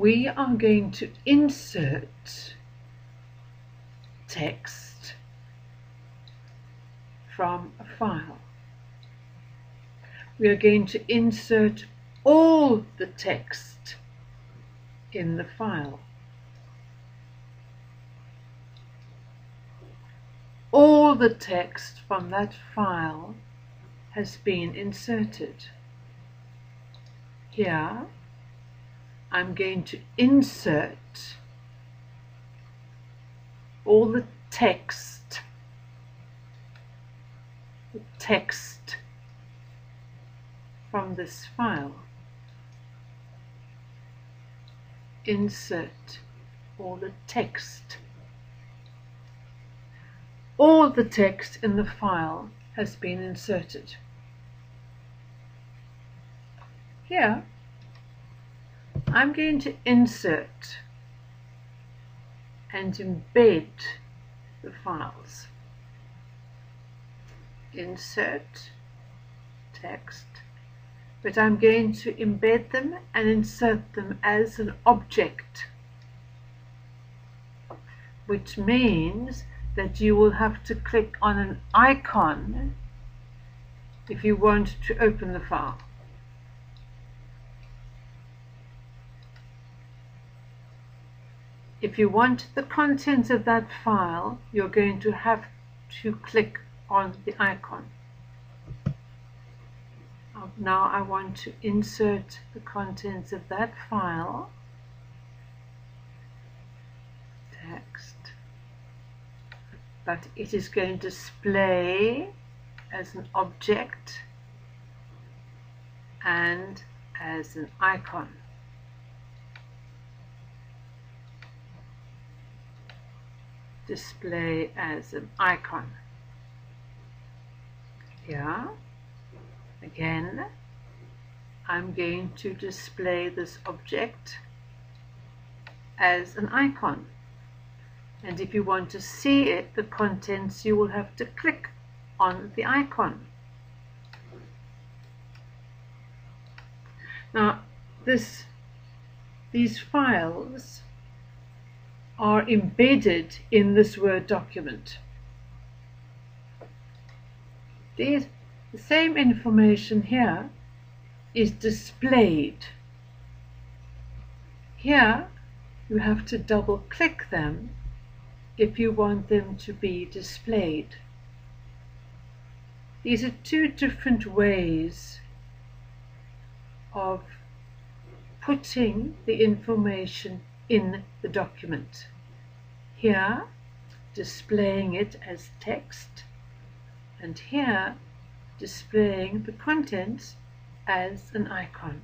we are going to insert text from a file. We are going to insert all the text in the file. All the text from that file has been inserted. Here I'm going to insert all the text the text from this file. Insert all the text. All the text in the file has been inserted. Here I'm going to insert and embed the files. Insert text, but I'm going to embed them and insert them as an object, which means that you will have to click on an icon if you want to open the file. If you want the contents of that file, you're going to have to click on the icon. Um, now I want to insert the contents of that file. Text. But it is going to display as an object and as an icon. Display as an icon. Here, again, I'm going to display this object as an icon. And if you want to see it, the contents, you will have to click on the icon. Now, this, these files are embedded in this Word document. These, the same information here is displayed. Here you have to double click them if you want them to be displayed. These are two different ways of putting the information in the document. Here, displaying it as text, and here, displaying the contents as an icon.